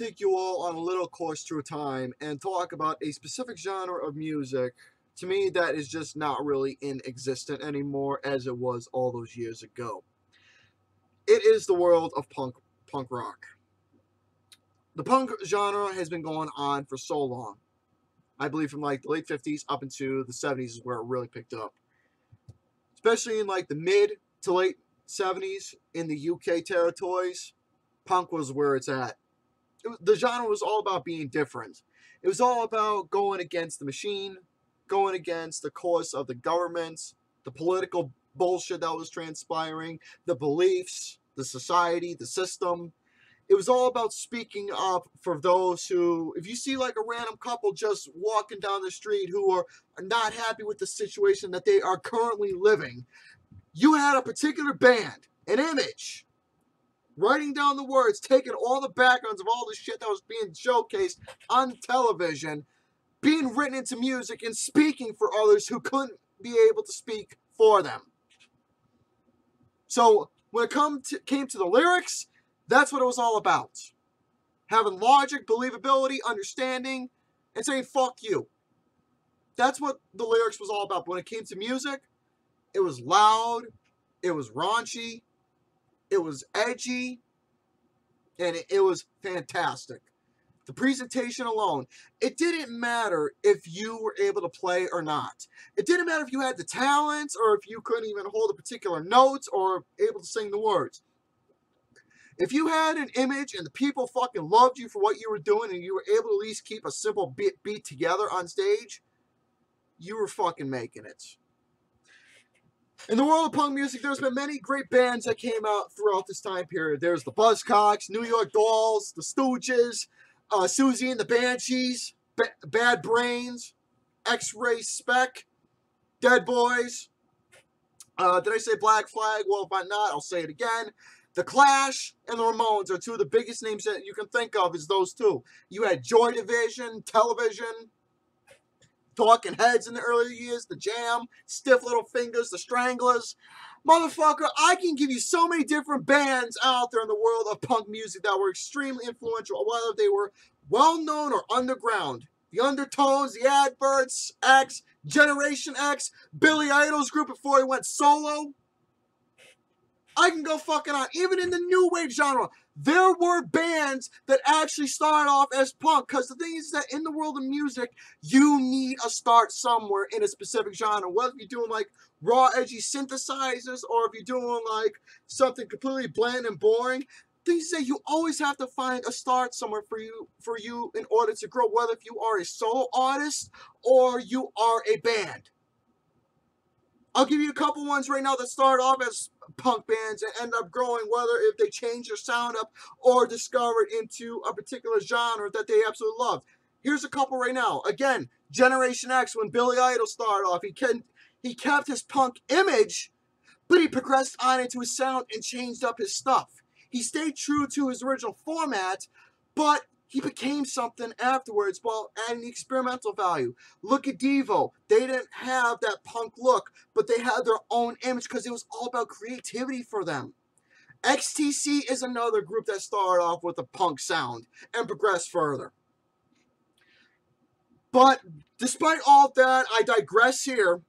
take you all on a little course through time and talk about a specific genre of music. To me, that is just not really in existence anymore as it was all those years ago. It is the world of punk punk rock. The punk genre has been going on for so long. I believe from like the late 50s up into the 70s is where it really picked up. Especially in like the mid to late 70s in the UK territories, punk was where it's at. The genre was all about being different. It was all about going against the machine, going against the course of the government, the political bullshit that was transpiring, the beliefs, the society, the system. It was all about speaking up for those who, if you see like a random couple just walking down the street who are not happy with the situation that they are currently living, you had a particular band, an image, writing down the words, taking all the backgrounds of all the shit that was being showcased on television, being written into music, and speaking for others who couldn't be able to speak for them. So when it come to, came to the lyrics, that's what it was all about. Having logic, believability, understanding, and saying fuck you. That's what the lyrics was all about. But when it came to music, it was loud, it was raunchy, it was edgy, and it, it was fantastic. The presentation alone, it didn't matter if you were able to play or not. It didn't matter if you had the talents or if you couldn't even hold a particular note or able to sing the words. If you had an image and the people fucking loved you for what you were doing and you were able to at least keep a simple beat, beat together on stage, you were fucking making it. In the world of punk music, there's been many great bands that came out throughout this time period. There's the Buzzcocks, New York Dolls, the Stooges, uh, Siouxsie and the Banshees, ba Bad Brains, X-Ray Spex, Dead Boys. Uh, did I say Black Flag? Well, if I'm not, I'll say it again. The Clash and the Ramones are two of the biggest names that you can think of is those two. You had Joy Division, Television, Talking Heads in the earlier years, The Jam, Stiff Little Fingers, The Stranglers. Motherfucker, I can give you so many different bands out there in the world of punk music that were extremely influential, whether they were well known or underground. The Undertones, The Adverts, X, Generation X, Billy Idol's group before he went solo. I can go fucking on. Even in the new wave genre, there were bands that actually started off as punk. Because the thing is that in the world of music, you need a start somewhere in a specific genre. Whether you're doing like raw, edgy synthesizers, or if you're doing like something completely bland and boring, things that you always have to find a start somewhere for you for you in order to grow. Whether if you are a solo artist or you are a band. I'll give you a couple ones right now that start off as punk bands and end up growing, whether if they change their sound up or discover it into a particular genre that they absolutely love. Here's a couple right now. Again, Generation X, when Billy Idol started off, he can he kept his punk image, but he progressed on into his sound and changed up his stuff. He stayed true to his original format, but he became something afterwards while adding the experimental value. Look at Devo. They didn't have that punk look, but they had their own image because it was all about creativity for them. XTC is another group that started off with a punk sound and progressed further. But despite all that, I digress here.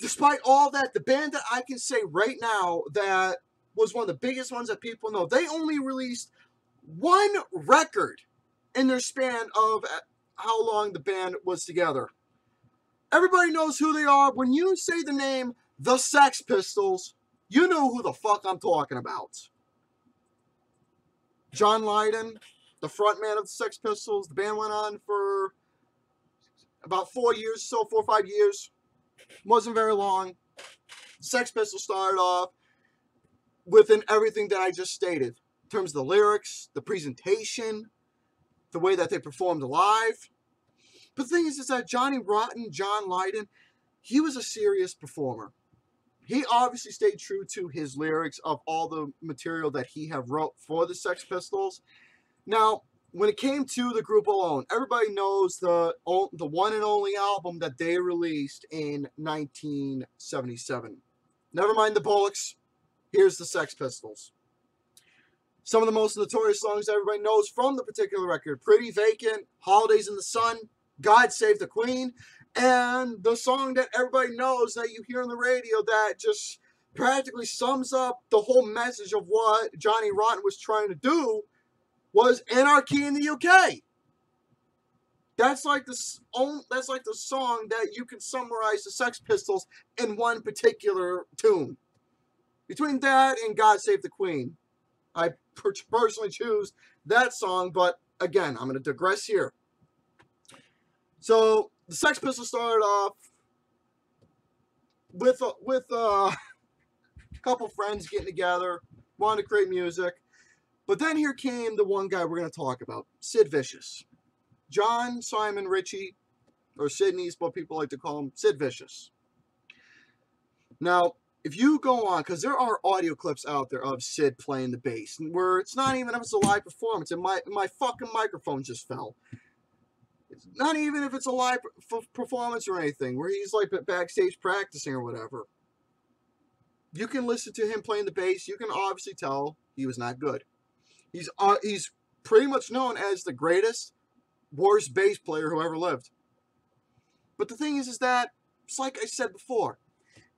Despite all that, the band that I can say right now that was one of the biggest ones that people know, they only released one record in their span of uh, how long the band was together. Everybody knows who they are. When you say the name The Sex Pistols, you know who the fuck I'm talking about. John Lydon, the frontman of the Sex Pistols. The band went on for about four years, so four or five years. Wasn't very long. Sex Pistols started off within everything that I just stated. In terms of the lyrics, the presentation, the way that they performed live. But the thing is, is that Johnny Rotten, John Lydon, he was a serious performer. He obviously stayed true to his lyrics of all the material that he have wrote for the Sex Pistols. Now, when it came to the group alone, everybody knows the the one and only album that they released in 1977. Never mind the Bollocks. Here's the Sex Pistols. Some of the most notorious songs everybody knows from the particular record Pretty Vacant, Holidays in the Sun, God Save the Queen, and the song that everybody knows that you hear on the radio that just practically sums up the whole message of what Johnny Rotten was trying to do was anarchy in the UK. That's like the that's like the song that you can summarize the Sex Pistols in one particular tune. Between that and God Save the Queen, I personally choose that song. But again, I'm going to digress here. So the Sex Pistols started off with a, with a couple friends getting together, wanted to create music. But then here came the one guy we're going to talk about, Sid Vicious. John Simon Ritchie, or Sidney's what people like to call him, Sid Vicious. Now, if you go on, because there are audio clips out there of Sid playing the bass, where it's not even if it's a live performance, and my my fucking microphone just fell. It's not even if it's a live performance or anything, where he's like backstage practicing or whatever. You can listen to him playing the bass. You can obviously tell he was not good. He's uh, he's pretty much known as the greatest worst bass player who ever lived. But the thing is, is that it's like I said before,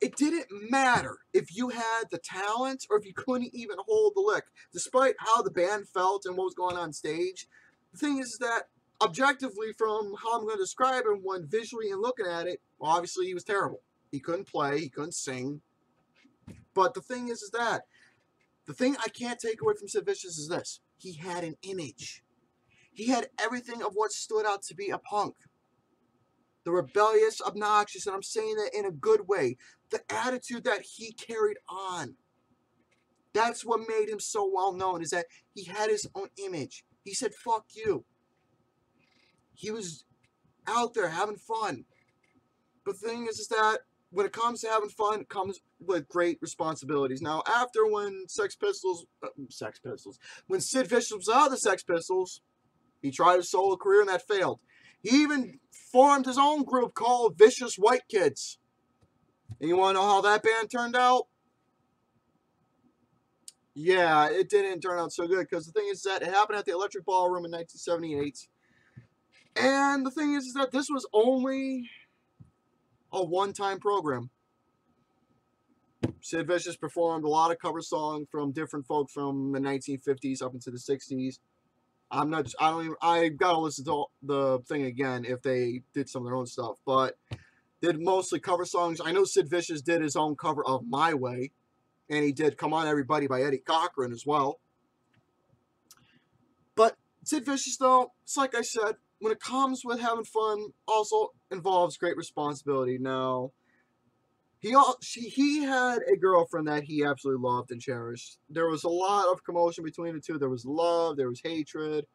it didn't matter if you had the talent or if you couldn't even hold the lick, despite how the band felt and what was going on stage. The thing is that objectively, from how I'm going to describe him, when visually and looking at it, well, obviously he was terrible. He couldn't play, he couldn't sing. But the thing is, is that the thing I can't take away from Sid Vicious is this: he had an image. He had everything of what stood out to be a punk. The rebellious, obnoxious, and I'm saying that in a good way. The attitude that he carried on. That's what made him so well known, is that he had his own image. He said, fuck you. He was out there having fun. But the thing is, is that when it comes to having fun, it comes with great responsibilities. Now, after when Sex Pistols, uh, Sex Pistols, when Sid Vicious was out of the Sex Pistols, he tried a solo career and that failed. He even formed his own group called Vicious White Kids. And you want to know how that band turned out? Yeah, it didn't turn out so good because the thing is that it happened at the Electric Ballroom in 1978. And the thing is, is that this was only a one-time program. Sid Vicious performed a lot of cover songs from different folk from the 1950s up into the 60s. I'm not. I don't even. I gotta listen to the thing again if they did some of their own stuff, but did mostly cover songs. I know Sid Vicious did his own cover of My Way, and he did "Come On Everybody" by Eddie Cochran as well. But Sid Vicious, though, it's like I said, when it comes with having fun, also involves great responsibility. Now, he all she, he had a girlfriend that he absolutely loved and cherished. There was a lot of commotion between the two. There was love, there was hatred,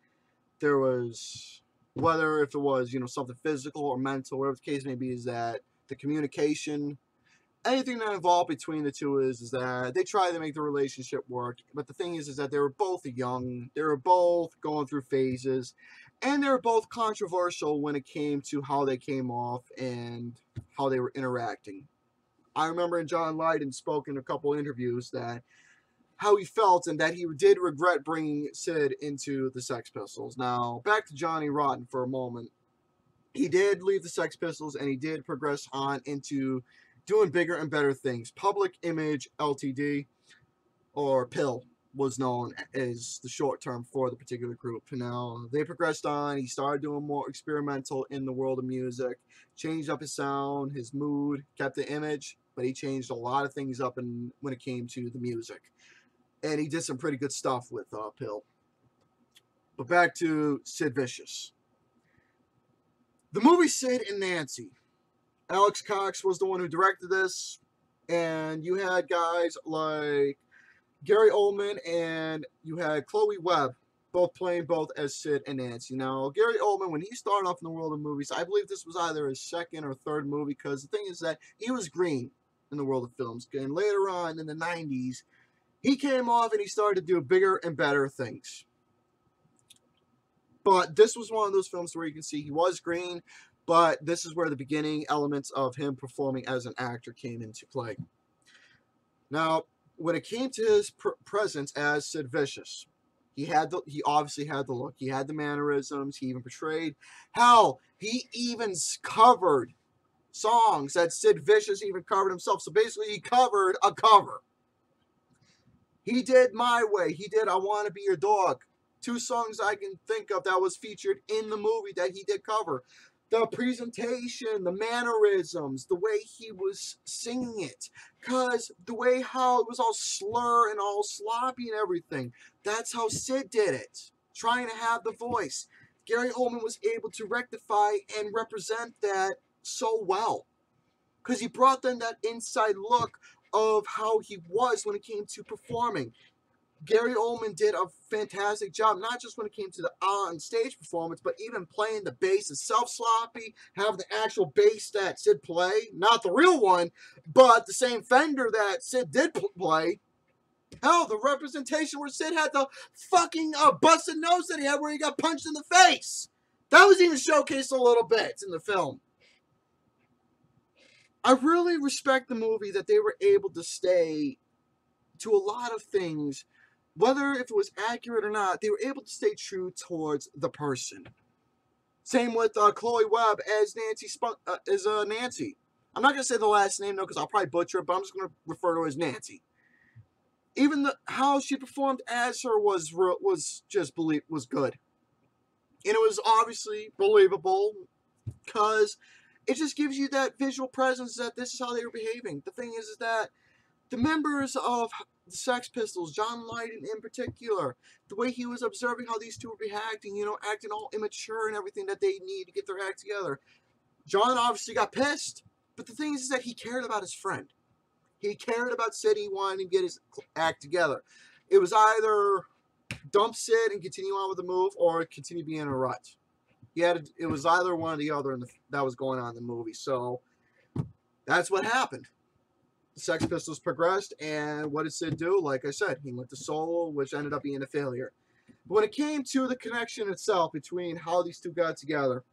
there was whether if it was you know something physical or mental, whatever the case may be, is that the communication, anything that involved between the two is is that they tried to make the relationship work. But the thing is, is that they were both young, they were both going through phases, and they were both controversial when it came to how they came off and how they were interacting. I remember in John Lydon spoke in a couple interviews that how he felt and that he did regret bringing Sid into the Sex Pistols. Now, back to Johnny Rotten for a moment. He did leave the Sex Pistols and he did progress on into doing bigger and better things. Public Image Ltd. or PIL was known as the short term for the particular group. Now, they progressed on. He started doing more experimental in the world of music, changed up his sound, his mood, kept the image, but he changed a lot of things up in, when it came to the music. And he did some pretty good stuff with uh, PIL. But back to Sid Vicious. The movie Sid and Nancy. Alex Cox was the one who directed this. And you had guys like Gary Oldman and you had Chloe Webb both playing both as Sid and Nancy. Now, Gary Oldman, when he started off in the world of movies, I believe this was either his second or third movie because the thing is that he was green in the world of films. And later on in the 90s, he came off and he started to do bigger and better things. But this was one of those films where you can see he was green, but this is where the beginning elements of him performing as an actor came into play. Now, when it came to his pr presence as Sid Vicious, He had the he obviously had the look. He had the mannerisms. He even portrayed hell. He even covered songs that Sid Vicious even covered himself. So basically, he covered a cover. He did My Way. He did I Want to Be Your Dog. Two songs I can think of that was featured in the movie that he did cover. The presentation, the mannerisms, the way he was singing it. Because the way how it was all slur and all sloppy and everything. That's how Sid did it. Trying to have the voice. Gary Oldman was able to rectify and represent that so well. Because he brought them that inside look of how he was when it came to performing. Gary Oldman did a fantastic job, not just when it came to the on stage performance, but even playing the bass itself sloppy, having the actual bass that Sid play, not the real one, but the same Fender that Sid did play. Hell, the representation where Sid had the fucking uh, busted nose that he had where he got punched in the face. That was even showcased a little bit in the film. I really respect the movie that they were able to stay to a lot of things, whether if it was accurate or not, they were able to stay true towards the person. Same with uh, Chloe Webb as Nancy Spunk, uh, as uh, Nancy. I'm not gonna say the last name though, because I'll probably butcher it, but I'm just gonna refer to her as Nancy. Even the how she performed as her was was just believe was good, and it was obviously believable, because it just gives you that visual presence that this is how they were behaving. The thing is, is that the members of the Sex Pistols, John Lydon in particular, the way he was observing how these two were behaving, you know, acting all immature and everything that they need to get their act together. John obviously got pissed, but the thing is, is that he cared about his friend. He cared about Sid. He wanted him to get his act together. It was either dump Sid and continue on with the move, or continue being in a rut he had it was either one or the other that was going on in the movie. So that's what happened. The Sex Pistols progressed, and what did Sid do? Like I said, he went to solo, which ended up being a failure. But when it came to the connection itself between how these two got together,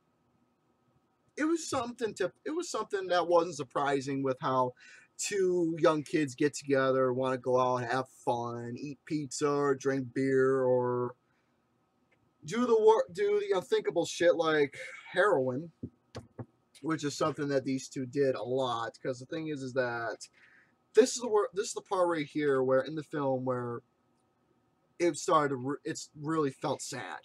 it was something to it was something that wasn't surprising with how two young kids get together, want to go out, have fun, eat pizza, or drink beer, or do the work, do the unthinkable shit like heroin, which is something that these two did a lot. Because the thing is, is that this is the this is the part right here where in the film where it started, it's really felt sad.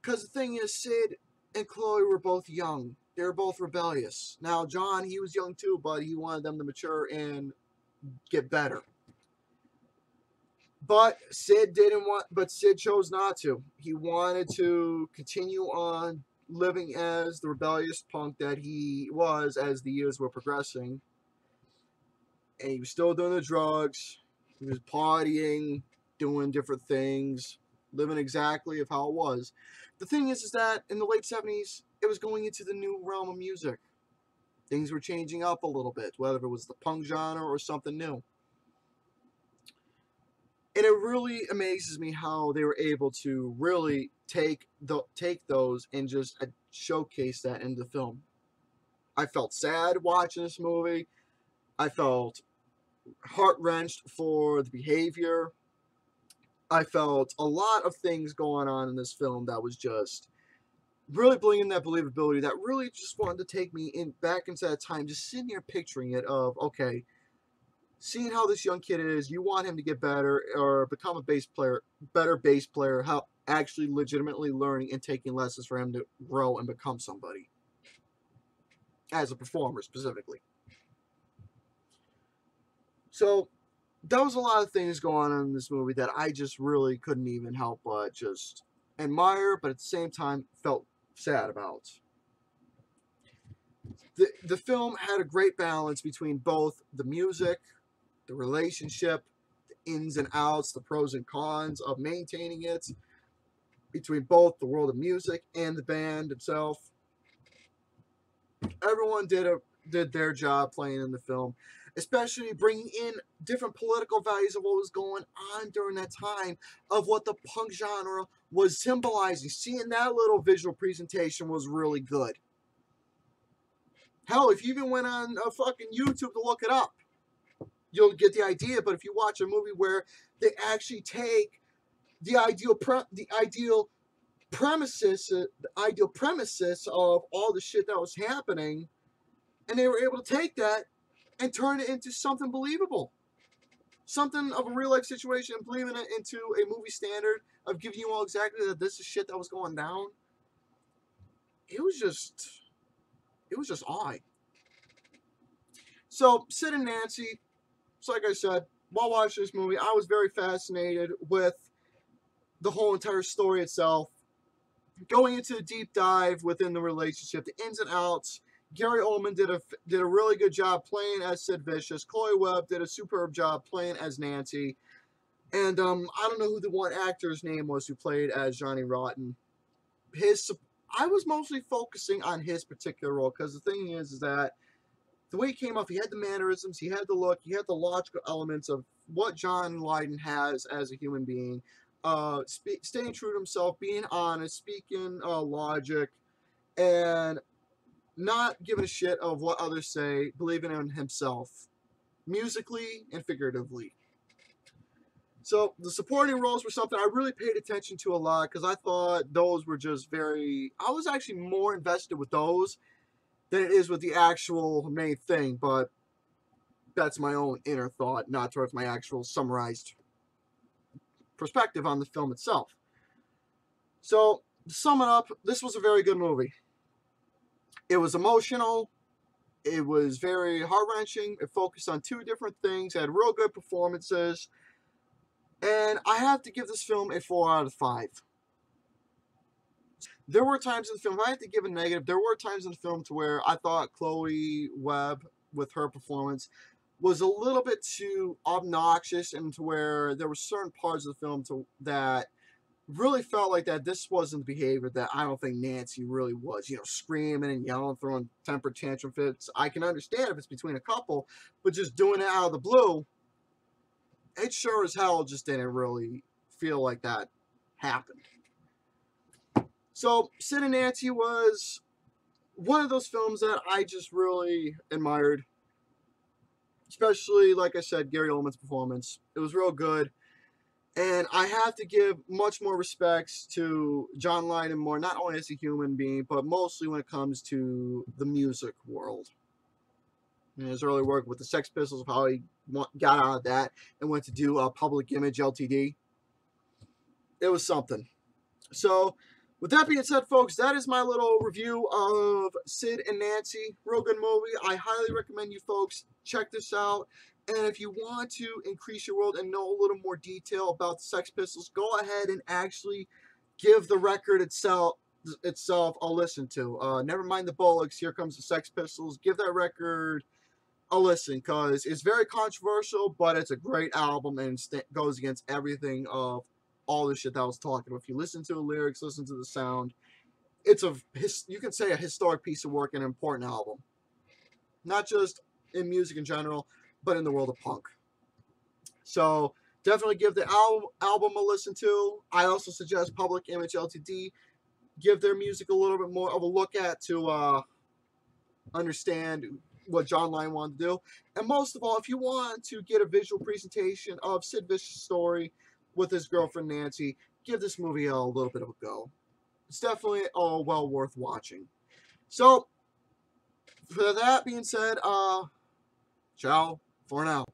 Because the thing is, Sid and Chloe were both young. They were both rebellious. Now, John, he was young too, but he wanted them to mature and get better. But Sid didn't want, but Sid chose not to. He wanted to continue on living as the rebellious punk that he was as the years were progressing. And he was still doing the drugs. He was partying, doing different things, living exactly of how it was. The thing is, is that in the late 70s, it was going into the new realm of music. Things were changing up a little bit, whether it was the punk genre or something new and it really amazes me how they were able to really take the take those and just uh, showcase that in the film. I felt sad watching this movie. I felt heart wrenched for the behavior. I felt a lot of things going on in this film that was just really bringing that believability that really just wanted to take me in back into that time, just sitting here picturing it of okay, seeing how this young kid is, you want him to get better or become a bass player, better bass player, how actually legitimately learning and taking lessons for him to grow and become somebody as a performer specifically. So there was a lot of things going on in this movie that I just really couldn't even help but just admire, but at the same time felt sad about. The, the film had a great balance between both the music, the relationship, the ins and outs, the pros and cons of maintaining it between both the world of music and the band itself. Everyone did a did their job playing in the film, especially bringing in different political values of what was going on during that time of what the punk genre was symbolizing. Seeing that little visual presentation was really good. Hell, if you even went on a fucking YouTube to look it up, you'll get the idea. But if you watch a movie where they actually take the ideal pre- the ideal premises uh, the ideal premises of all the shit that was happening and they were able to take that and turn it into something believable something of a real life situation and believing it into a movie standard of giving you all exactly that this is shit that was going down it was just it was just odd so sid and nancy so like i said while watching this movie i was very fascinated with the whole entire story itself going into a deep dive within the relationship, the ins and outs. Gary Oldman did a did a really good job playing as Sid Vicious. Chloe Webb did a superb job playing as Nancy. And um, I don't know who the one actor's name was who played as Johnny Rotten. His I was mostly focusing on his particular role because the thing is, is that the way he came off, he had the mannerisms, he had the look, he had the logical elements of what John Lydon has as a human being uh, spe- staying true to himself, being honest, speaking uh, logic, and not giving a shit of what others say, believing in himself, musically and figuratively. So the supporting roles were something I really paid attention to a lot because I thought those were just very. I was actually more invested with those than it is with the actual main thing, but that's my own inner thought, not towards my actual summarized perspective on the film itself. So, to sum it up, this was a very good movie. It was emotional. It was very heart wrenching. It focused on two different things. Had real good performances. And I have to give this film a 4 out of 5. There were times in the film, I had to give a negative, there were times in the film to where I thought Chloe Webb, with her performance, was a little bit too obnoxious and to where there were certain parts of the film to that really felt like that this wasn't the behavior that I don't think Nancy really was, you know, screaming and yelling, throwing temper tantrum fits. I can understand if it's between a couple, but just doing it out of the blue, it sure as hell just didn't really feel like that happened. So, Sid and Nancy was one of those films that I just really admired especially like I said, Gary Oldman's performance. It was real good. And I have to give much more respects to John Lydon more, not only as a human being, but mostly when it comes to the music world. And his early work with the Sex Pistols, how he got out of that and went to do a Public Image Ltd. It was something. So, with that being said, folks, that is my little review of Sid and Nancy. Real good movie. I highly recommend you folks check this out. And if you want to increase your world and know a little more detail about the Sex Pistols, go ahead and actually give the record itself itself a listen to. Uh, never mind the Bollocks. Here comes the Sex Pistols. Give that record a listen because it's very controversial, but it's a great album and goes against everything of all the shit that I was talking. If you listen to the lyrics, listen to the sound, it's a you can say a historic piece of work and an important album. Not just in music in general, but in the world of punk. So definitely give the al- album a listen to. I also suggest Public Image Ltd. Give their music a little bit more of a look at to uh, understand what John Lydon wanted to do. And most of all, if you want to get a visual presentation of Sid Vicious' story with his girlfriend Nancy, give this movie a little bit of a go. It's definitely all well worth watching. So, for that being said, uh, Ciao for now.